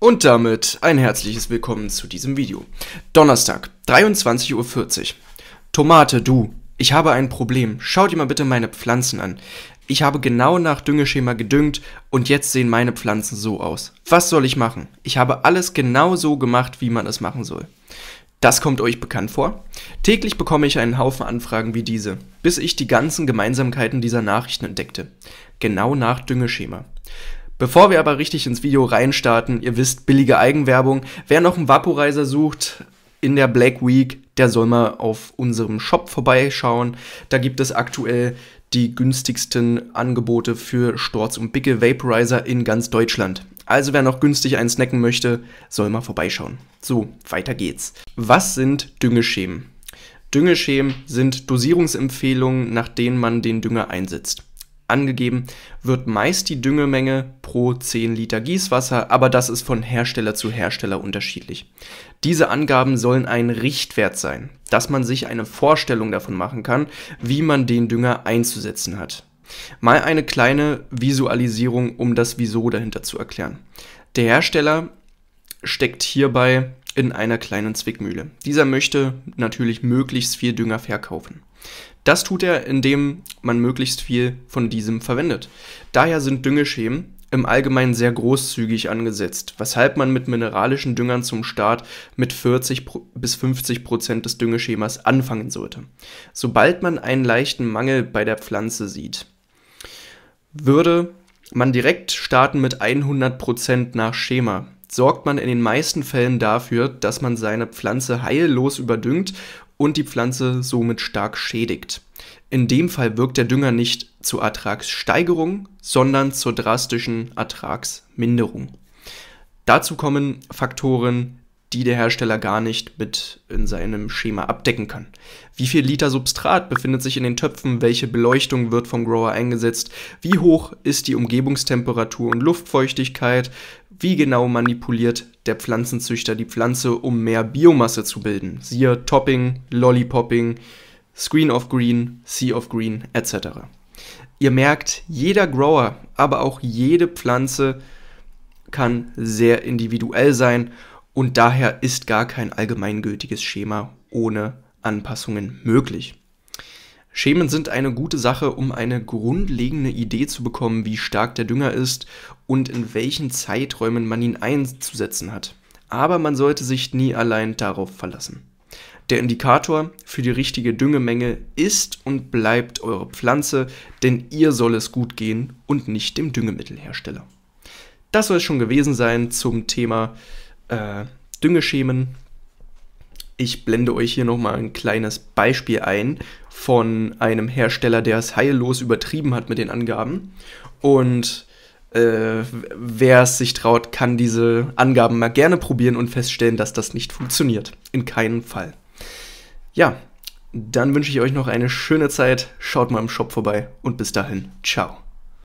Und damit ein herzliches Willkommen zu diesem Video. Donnerstag, 23.40 Uhr. Tomate, du, ich habe ein Problem. Schau dir mal bitte meine Pflanzen an. Ich habe genau nach Düngeschema gedüngt und jetzt sehen meine Pflanzen so aus. Was soll ich machen? Ich habe alles genau so gemacht, wie man es machen soll. Das kommt euch bekannt vor? Täglich bekomme ich einen Haufen Anfragen wie diese, bis ich die ganzen Gemeinsamkeiten dieser Nachrichten entdeckte. Genau nach Düngeschema. Bevor wir aber richtig ins Video reinstarten, ihr wisst, billige Eigenwerbung. Wer noch einen Vaporizer sucht in der Black Week, der soll mal auf unserem Shop vorbeischauen. Da gibt es aktuell die günstigsten Angebote für Storz und Bicke Vaporizer in ganz Deutschland. Also wer noch günstig einen snacken möchte, soll mal vorbeischauen. So, weiter geht's. Was sind Düngeschemen? Düngeschemen sind Dosierungsempfehlungen, nach denen man den Dünger einsetzt. Angegeben wird meist die Düngemenge pro 10 Liter Gießwasser, aber das ist von Hersteller zu Hersteller unterschiedlich. Diese Angaben sollen ein Richtwert sein, dass man sich eine Vorstellung davon machen kann, wie man den Dünger einzusetzen hat. Mal eine kleine Visualisierung, um das Wieso dahinter zu erklären. Der Hersteller steckt hierbei in einer kleinen Zwickmühle. Dieser möchte natürlich möglichst viel Dünger verkaufen. Das tut er, indem man möglichst viel von diesem verwendet. Daher sind Düngeschemen im Allgemeinen sehr großzügig angesetzt, weshalb man mit mineralischen Düngern zum Start mit 40 bis 50 Prozent des Düngeschemas anfangen sollte. Sobald man einen leichten Mangel bei der Pflanze sieht, würde man direkt starten mit 100 Prozent nach Schema, sorgt man in den meisten Fällen dafür, dass man seine Pflanze heillos überdüngt und die Pflanze somit stark schädigt. In dem Fall wirkt der Dünger nicht zur Ertragssteigerung, sondern zur drastischen Ertragsminderung. Dazu kommen Faktoren, die der Hersteller gar nicht mit in seinem Schema abdecken kann. Wie viel Liter Substrat befindet sich in den Töpfen? Welche Beleuchtung wird vom Grower eingesetzt? Wie hoch ist die Umgebungstemperatur und Luftfeuchtigkeit? Wie genau manipuliert der Pflanzenzüchter die Pflanze, um mehr Biomasse zu bilden? Siehe Topping, Lollipopping, Screen of Green, Sea of Green etc. Ihr merkt, jeder Grower, aber auch jede Pflanze kann sehr individuell sein und daher ist gar kein allgemeingültiges Schema ohne Anpassungen möglich. Schemen sind eine gute Sache, um eine grundlegende Idee zu bekommen, wie stark der Dünger ist und in welchen Zeiträumen man ihn einzusetzen hat. Aber man sollte sich nie allein darauf verlassen. Der Indikator für die richtige Düngemenge ist und bleibt eure Pflanze, denn ihr soll es gut gehen und nicht dem Düngemittelhersteller. Das soll es schon gewesen sein zum Thema äh, Düngeschemen. Ich blende euch hier nochmal ein kleines Beispiel ein von einem Hersteller, der es heillos übertrieben hat mit den Angaben. Und äh, wer es sich traut, kann diese Angaben mal gerne probieren und feststellen, dass das nicht funktioniert. In keinem Fall. Ja, dann wünsche ich euch noch eine schöne Zeit. Schaut mal im Shop vorbei und bis dahin. Ciao.